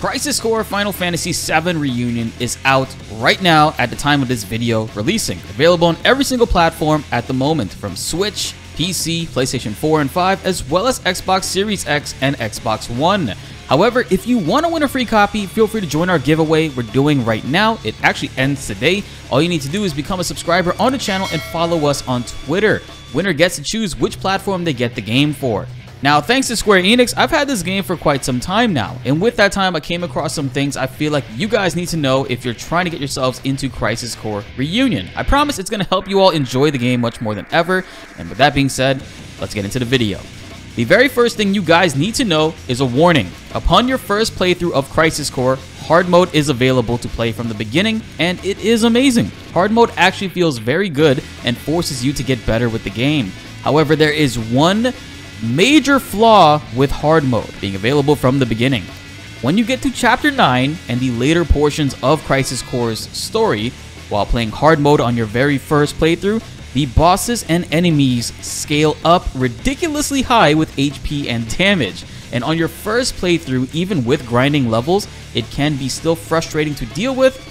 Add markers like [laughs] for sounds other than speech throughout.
Crisis Core Final Fantasy VII Reunion is out right now at the time of this video releasing. Available on every single platform at the moment, from Switch, PC, PlayStation 4 and 5, as well as Xbox Series X and Xbox One. However, if you want to win a free copy, feel free to join our giveaway we're doing right now. It actually ends today. All you need to do is become a subscriber on the channel and follow us on Twitter. Winner gets to choose which platform they get the game for. Now, thanks to Square Enix, I've had this game for quite some time now, and with that time, I came across some things I feel like you guys need to know if you're trying to get yourselves into Crisis Core Reunion. I promise it's going to help you all enjoy the game much more than ever, and with that being said, let's get into the video. The very first thing you guys need to know is a warning. Upon your first playthrough of Crisis Core, hard mode is available to play from the beginning, and it is amazing. Hard mode actually feels very good and forces you to get better with the game. However, there is one major flaw with hard mode being available from the beginning. When you get to chapter 9 and the later portions of Crisis Core's story, while playing hard mode on your very first playthrough, the bosses and enemies scale up ridiculously high with HP and damage. And on your first playthrough, even with grinding levels, it can be still frustrating to deal with,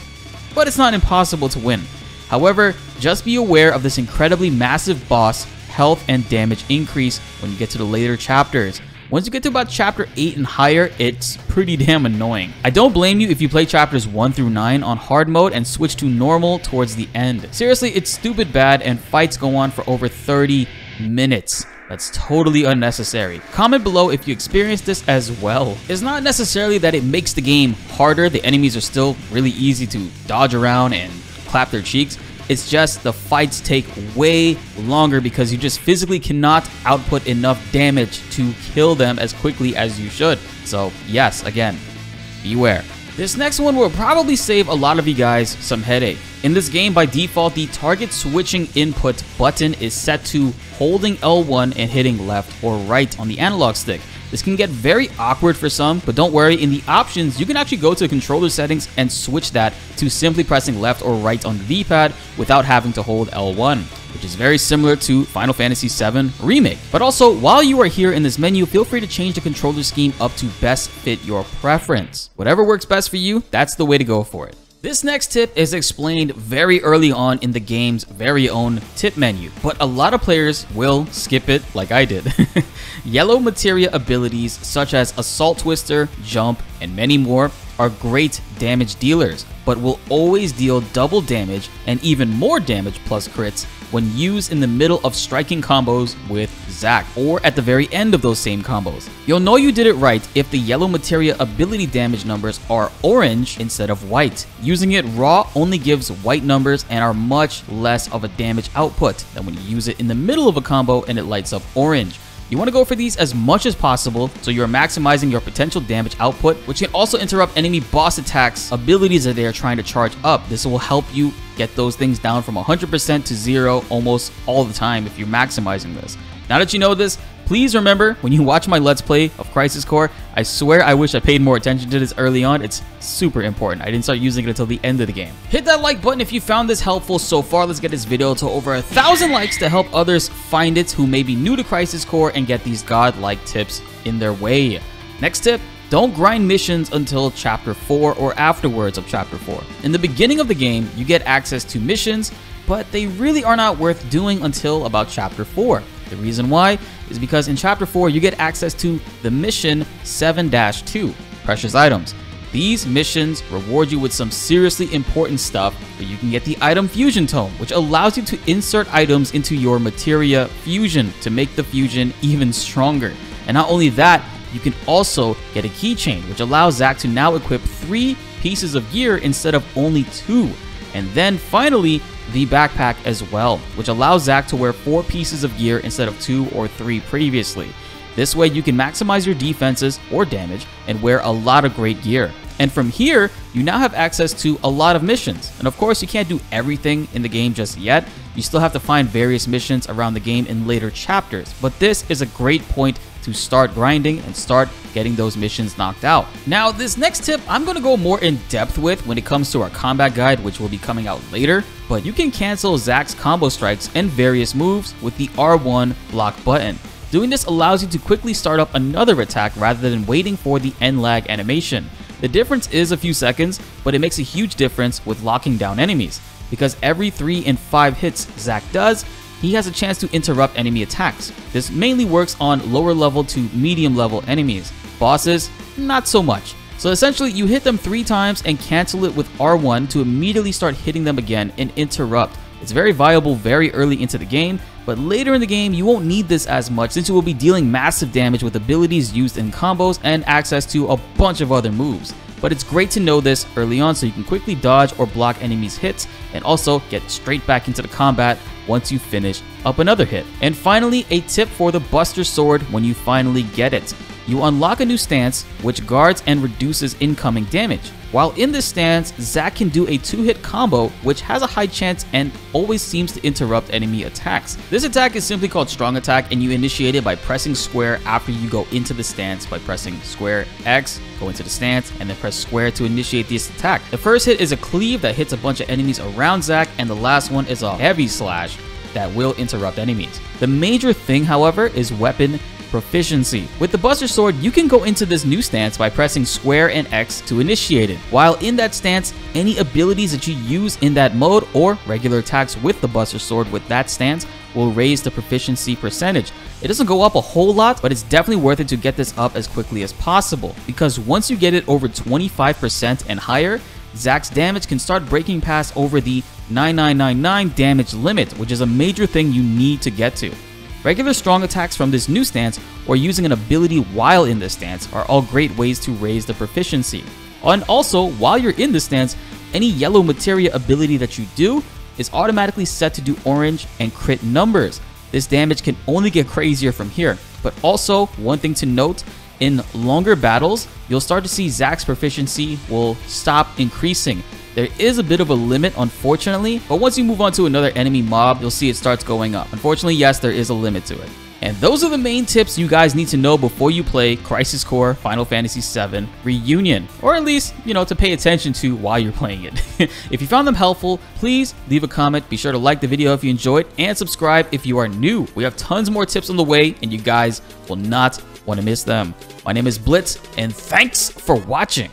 but it's not impossible to win. However, just be aware of this incredibly massive boss health and damage increase when you get to the later chapters. Once you get to about chapter 8 and higher, it's pretty damn annoying. I don't blame you if you play chapters 1 through 9 on hard mode and switch to normal towards the end. Seriously, it's stupid bad and fights go on for over 30 minutes. That's totally unnecessary. Comment below if you experienced this as well. It's not necessarily that it makes the game harder, the enemies are still really easy to dodge around and clap their cheeks. It's just the fights take way longer because you just physically cannot output enough damage to kill them as quickly as you should. So yes, again, beware. This next one will probably save a lot of you guys some headache. In this game, by default, the target switching input button is set to holding L1 and hitting left or right on the analog stick. This can get very awkward for some, but don't worry, in the options, you can actually go to controller settings and switch that to simply pressing left or right on the D-pad without having to hold L1 which is very similar to Final Fantasy VII Remake. But also, while you are here in this menu, feel free to change the controller scheme up to best fit your preference. Whatever works best for you, that's the way to go for it. This next tip is explained very early on in the game's very own tip menu, but a lot of players will skip it like I did. [laughs] Yellow materia abilities such as Assault Twister, Jump, and many more are great damage dealers, but will always deal double damage and even more damage plus crits when used in the middle of striking combos with Zack, or at the very end of those same combos. You'll know you did it right if the yellow materia ability damage numbers are orange instead of white. Using it raw only gives white numbers and are much less of a damage output than when you use it in the middle of a combo and it lights up orange. You want to go for these as much as possible so you're maximizing your potential damage output, which can also interrupt enemy boss attacks abilities that they are trying to charge up. This will help you get those things down from 100% to zero almost all the time if you're maximizing this. Now that you know this, please remember when you watch my Let's Play of Crisis Core, I swear I wish I paid more attention to this early on. It's super important. I didn't start using it until the end of the game. Hit that like button if you found this helpful so far. Let's get this video to over a thousand likes to help others find it who may be new to Crisis Core and get these godlike tips in their way. Next tip, don't grind missions until chapter 4 or afterwards of chapter 4. In the beginning of the game, you get access to missions, but they really are not worth doing until about chapter 4. The reason why is because in Chapter 4 you get access to the Mission 7-2, Precious Items. These missions reward you with some seriously important stuff, but you can get the Item Fusion Tome, which allows you to insert items into your Materia Fusion to make the fusion even stronger. And not only that, you can also get a keychain, which allows Zack to now equip three pieces of gear instead of only two. And then finally, the backpack as well, which allows Zack to wear 4 pieces of gear instead of 2 or 3 previously. This way you can maximize your defenses or damage and wear a lot of great gear. And from here, you now have access to a lot of missions. And of course, you can't do everything in the game just yet. You still have to find various missions around the game in later chapters. But this is a great point to start grinding and start getting those missions knocked out. Now, this next tip I'm going to go more in depth with when it comes to our combat guide, which will be coming out later, but you can cancel Zack's combo strikes and various moves with the R1 block button. Doing this allows you to quickly start up another attack rather than waiting for the end lag animation. The difference is a few seconds, but it makes a huge difference with locking down enemies, because every 3 and 5 hits Zack does, he has a chance to interrupt enemy attacks. This mainly works on lower level to medium level enemies. Bosses, not so much. So essentially, you hit them 3 times and cancel it with R1 to immediately start hitting them again and interrupt. It's very viable very early into the game, but later in the game you won't need this as much since you will be dealing massive damage with abilities used in combos and access to a bunch of other moves. But it's great to know this early on so you can quickly dodge or block enemies' hits and also get straight back into the combat once you finish up another hit. And finally, a tip for the Buster Sword when you finally get it. You unlock a new stance which guards and reduces incoming damage. While in this stance, Zack can do a 2-hit combo which has a high chance and always seems to interrupt enemy attacks. This attack is simply called Strong Attack and you initiate it by pressing square after you go into the stance by pressing square X, go into the stance, and then press square to initiate this attack. The first hit is a cleave that hits a bunch of enemies around Zack and the last one is a heavy slash that will interrupt enemies. The major thing however is weapon proficiency. With the Buster Sword, you can go into this new stance by pressing square and X to initiate it. While in that stance, any abilities that you use in that mode or regular attacks with the Buster Sword with that stance will raise the proficiency percentage. It doesn't go up a whole lot, but it's definitely worth it to get this up as quickly as possible because once you get it over 25% and higher, Zack's damage can start breaking past over the 9999 damage limit, which is a major thing you need to get to. Regular strong attacks from this new stance or using an ability while in this stance are all great ways to raise the proficiency. And also, while you're in this stance, any yellow materia ability that you do is automatically set to do orange and crit numbers. This damage can only get crazier from here. But also, one thing to note, in longer battles, you'll start to see Zack's proficiency will stop increasing. There is a bit of a limit, unfortunately, but once you move on to another enemy mob, you'll see it starts going up. Unfortunately, yes, there is a limit to it. And those are the main tips you guys need to know before you play Crisis Core Final Fantasy VII Reunion, or at least, you know, to pay attention to while you're playing it. [laughs] if you found them helpful, please leave a comment, be sure to like the video if you enjoyed, and subscribe if you are new. We have tons more tips on the way, and you guys will not want to miss them. My name is Blitz, and thanks for watching.